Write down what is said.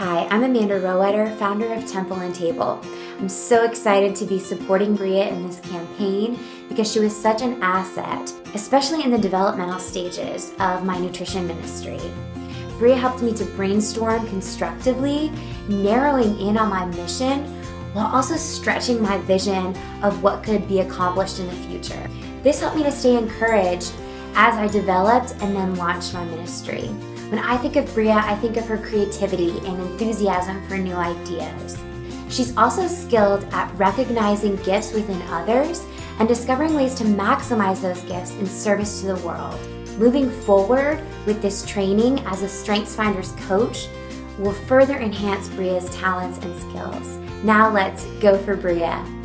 Hi, I'm Amanda Rohwedder, founder of Temple and Table. I'm so excited to be supporting Brea in this campaign because she was such an asset, especially in the developmental stages of my nutrition ministry. Brea helped me to brainstorm constructively, narrowing in on my mission while also stretching my vision of what could be accomplished in the future. This helped me to stay encouraged as I developed and then launched my ministry. When I think of Brea, I think of her creativity and enthusiasm for new ideas. She's also skilled at recognizing gifts within others and discovering ways to maximize those gifts in service to the world. Moving forward with this training as a StrengthsFinders coach will further enhance Brea's talents and skills. Now let's go for Brea.